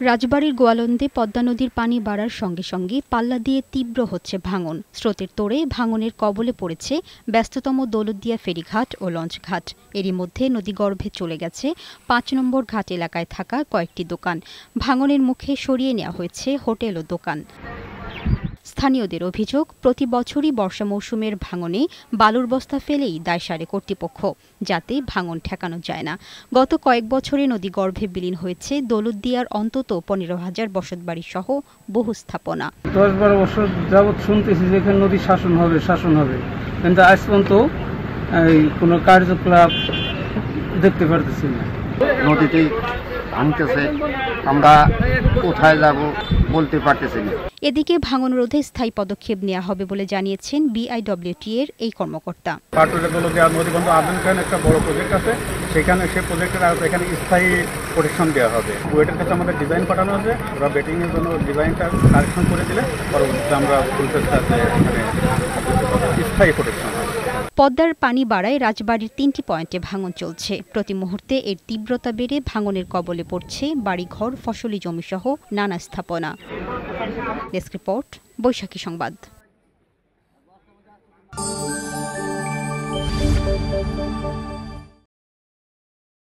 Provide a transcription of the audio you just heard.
রাজবাড়ির গোয়ালন্দে পদ্মা নদীর পানি বাড়ার সঙ্গে সঙ্গে পাল্লা দিয়ে তীব্র হচ্ছে ভাঙন। স্রোতের তোড়ে ভাঙনের কবলে পড়েছে ব্যস্ততম দৌলতদিয়া ফেরিঘাট ও লঞ্চঘাট। এরই মধ্যে নদীগর্ভে চলে গেছে পাঁচ নম্বর ঘাট এলাকায় থাকা কয়েকটি দোকান। ভাঙনের মুখে সরিয়ে নেওয়া হয়েছে হোটেল ও দোকান। স্থানীয়দের অভিযোগ প্রতি বছরই বর্ষা মৌসুমের ভাঙনে বালুর বস্তা ফেলেই দায় সারে কর্তৃপক্ষ যাতে ভাঙন ঠেকানো যায় না। গত কয়েক বছরে নদী গর্ভে বিলীন হয়েছে দৌলতদিয়ার অন্তত পনেরো হাজার বসতবাড়ি সহ বহু স্থাপনা। দশ বারো বছর যাবৎ শুনতেছি যে এখানে নদী শাসন হবে শাসন হবে। কিন্তু আজ পর্যন্ত এই কোনো কার্যকলাপ দেখতে পারতেছি না। ভাঙতেছে আমরা কোথায় যাব? বলতে পারতেছি না। এদিকে ভাঙন রোধে স্থায়ী পদক্ষেপ নেওয়া হবে বলে জানিয়েছেন বিআইডব্লিউটি এর এই কর্মকর্তা। পাটুরে দৌলতিয়া নদীবন্ধ আবেদন খান একটা বড় প্রজেক্ট আছে। সেখানে সেই প্রজেক্টের আওতায় এখানে স্থায়ী প্রোটেকশন দেওয়া হবে। বুয়েটের কাছে আমাদের ডিজাইন পাঠানো আছে। ওরা বেটিং এর জন্য ডিজাইনটা কারেকশন করে দিলে পরবর্তীতে আমরা এখানে স্থায়ী প্রোটেকশন হবে। পদ্মার পানি বাড়ায় রাজবাড়ির তিনটি পয়েন্টে ভাঙন চলছে। প্রতি মুহূর্তে এর তীব্রতা বেড়ে ভাঙনের কবলে পড়ছে বাড়িঘর, ফসলি জমিসহ নানা স্থাপনা। রিপোর্ট, বৈশাখী সংবাদ।